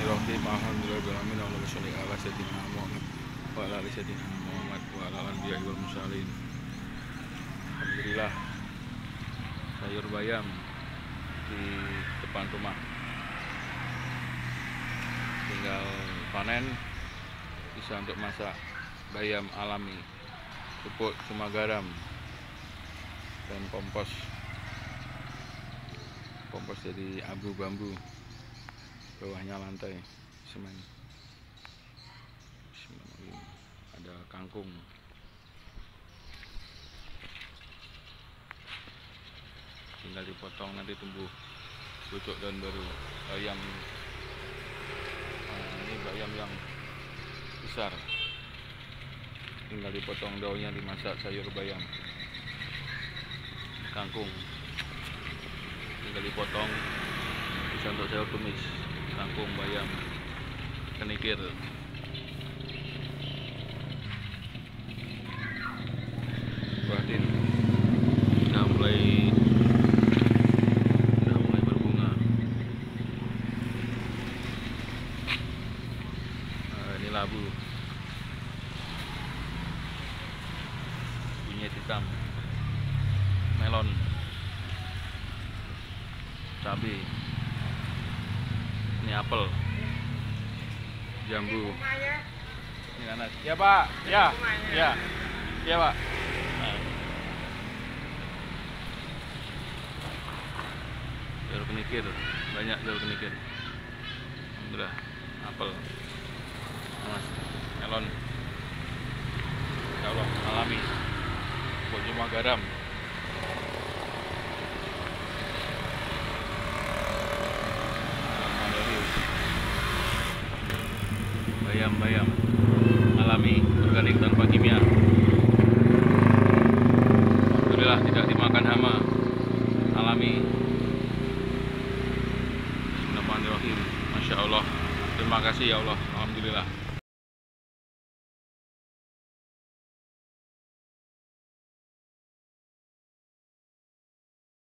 Bismillahirrahmanirrahim. Alhamdulillahirabbil Allahumma sholli ala sayyidina Muhammad wa ala ali sayyidina Muhammad wa ala anbiya'i wal mursalin. Alhamdulillah. Sayur bayam di depan rumah. Tinggal panen bisa untuk masak bayam alami. Pupuk cuma garam dan kompos. Kompos jadi abu bambu bawahnya lantai semen. Ada kangkung. Tinggal dipotong nanti tumbuh pucuk daun baru bayam nah, ini bayam yang besar. Tinggal dipotong daunnya dimasak sayur bayam. Kangkung. Tinggal dipotong bisa untuk sayur tumis kangkung bayam kenikir. Buatin. Udah mulai udah mulai berbunga. Nah, ini labu. Kunyit hitam. Melon. Cabai ini apel. Jambu. Ini nanas ya. Pak. Ya. ya. Ya. Pak. Nah. jalur kenikir. Banyak jalur kenikir. Alhamdulillah. Apel. Nanas melon. Ya Allah. Alami. Buat cuma garam bayam-bayam. Alami organik tanpa kimia. Alhamdulillah tidak dimakan hama. Alami. Bismillahirrahmanirrahim. Masya Allah. Terima kasih ya Allah. Alhamdulillah